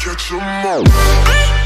catch 'em all.